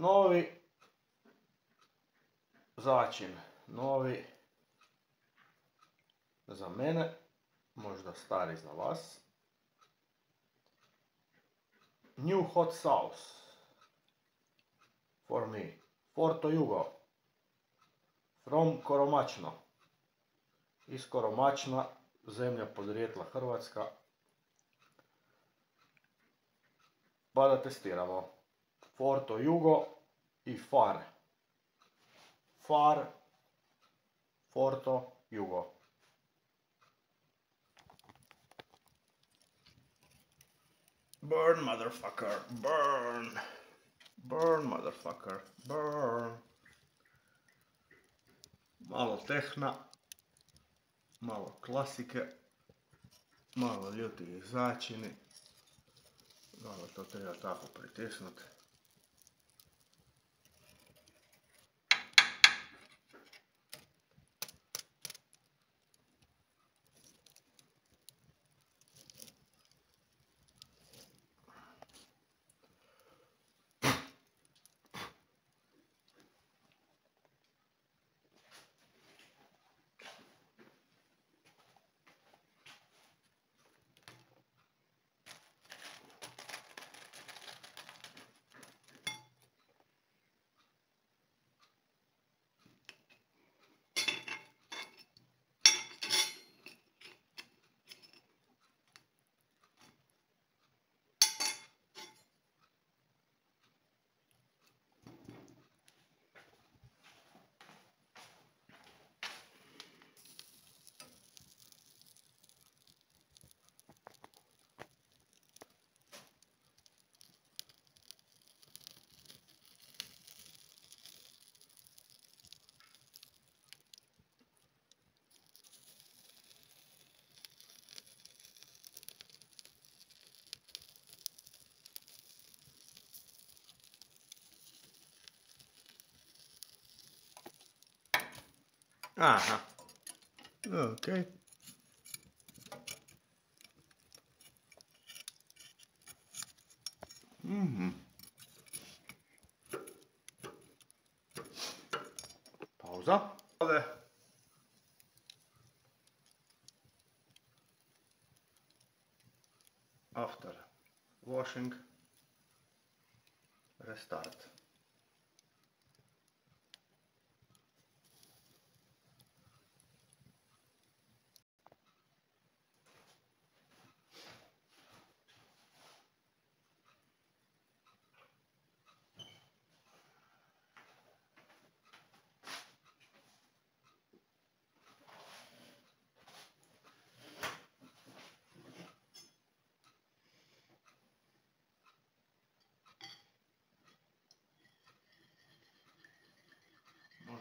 Novi začin, novi za mene, možda stari za vas. New hot sauce for me. Forto Jugo from Koromačno. Iz Koromačna, zemlja podrijetla Hrvatska. Pa da testiramo. Forto Jugo i Far. Far, Forto Jugo. Burn, motherfucker, burn. Burn, motherfucker, burn. Malo tehna, malo klasike, malo ljuti začini. Malo to treba tako pritisnuti. Uh-huh. Okay. Mm-hmm. Pausa. Pausa. After washing, restart.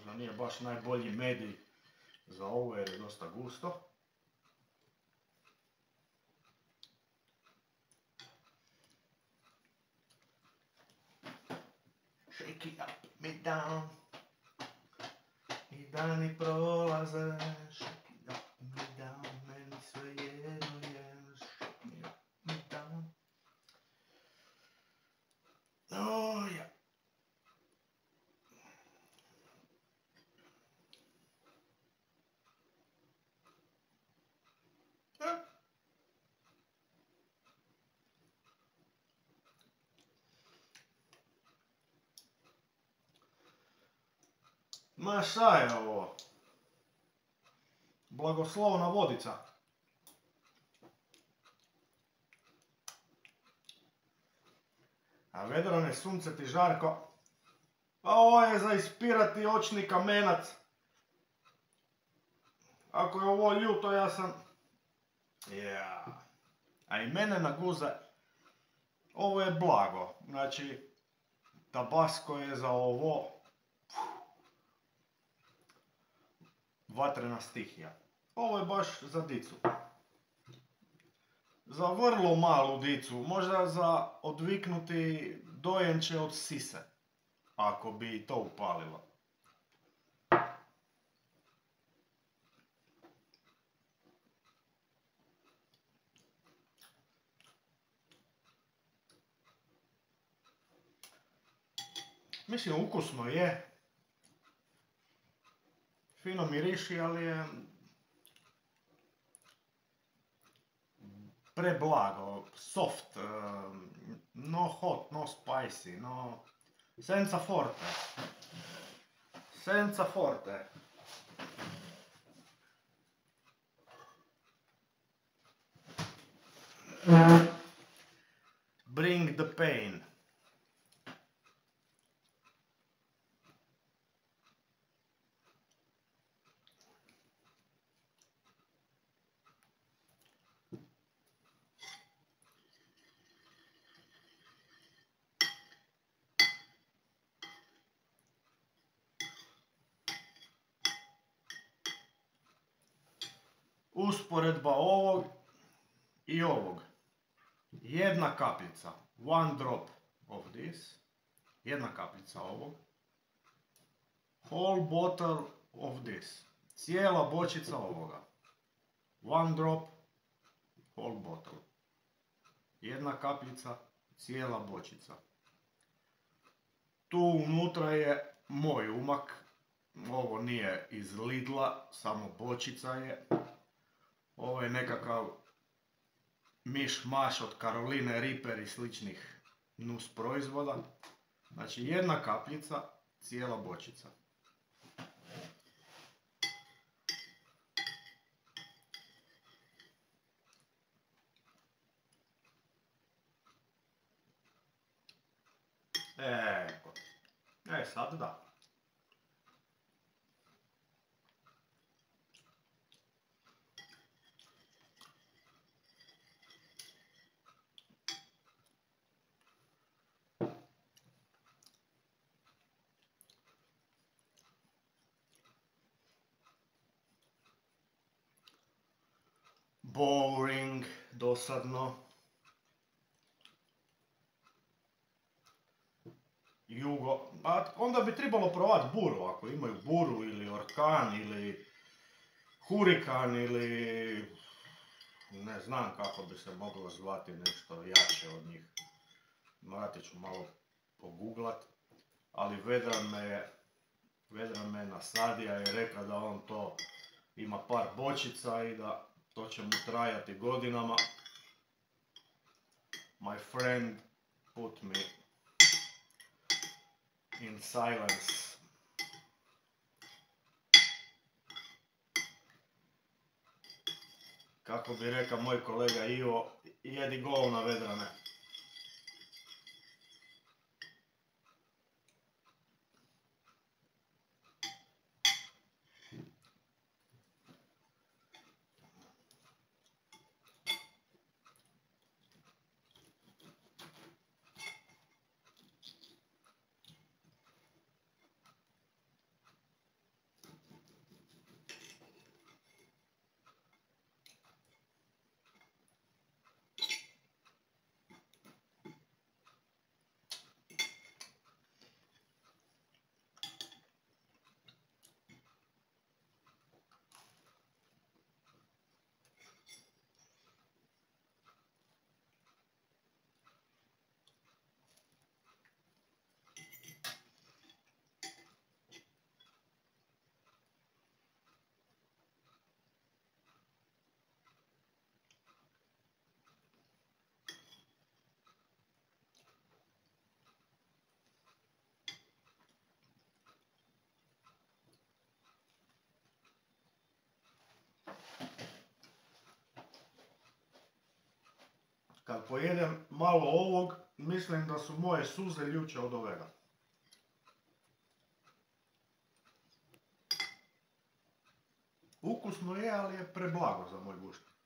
Možda nije baš najbolji medij za ovo jer je dosta gusto. Shake it up, me down. I dani prolaze. Shake it up, me down. Meni sve jedno je. Shake me up, me down. Oh, yeah. Ma šta je ovo? Blagoslovna vodica. A vedrane sunce ti žarko. A ovo je za ispirati očni kamenac. Ako je ovo ljuto, ja sam... Ja. A i mene naguze. Ovo je blago. Znači, tabasko je za ovo... Vatrena stihija. Ovo je baš za dicu. Za vrlo malu dicu. Možda za odviknuti dojenče od sise. Ako bi to upalilo. Mislim, ukusno je. Fino miriši, ali je preblago, soft, um, no hot, no spicy, no... Senza forte. Senza forte. Bring Usporedba ovog i ovog. Jedna kapljica, one drop of this, jedna kapljica ovog. Whole bottle of this, cijela bočica ovoga. One drop, whole bottle. Jedna kapljica, cijela bočica. Tu unutra je moj umak, ovo nije iz Lidla, samo bočica je. Ovo je nekakav miš maš od Karoline Reaper i sličnih nus proizvoda. Znači jedna kapljica, cijela bočica. E, e sad da. Boring, dosadno. Jugo, pa onda bi trebalo provat buru, ako imaju buru ili orkan ili hurikan ili ne znam kako bi se moglo zvati nešto jače od njih. Morat ću malo poguglat, ali Vedran me, Vedran me nasadio i rekao da on to ima par bočica i da to će mu trajati godinama. My friend put me in silence. Kako bi rekao moj kolega Ivo, jedi gol na vedrane. Kad pojedem malo ovog, mislim da su moje suze ljuče od ovega. Ukusno je, ali je preblago za moj gušt.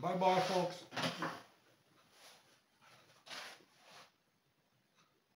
Bye-bye, folks.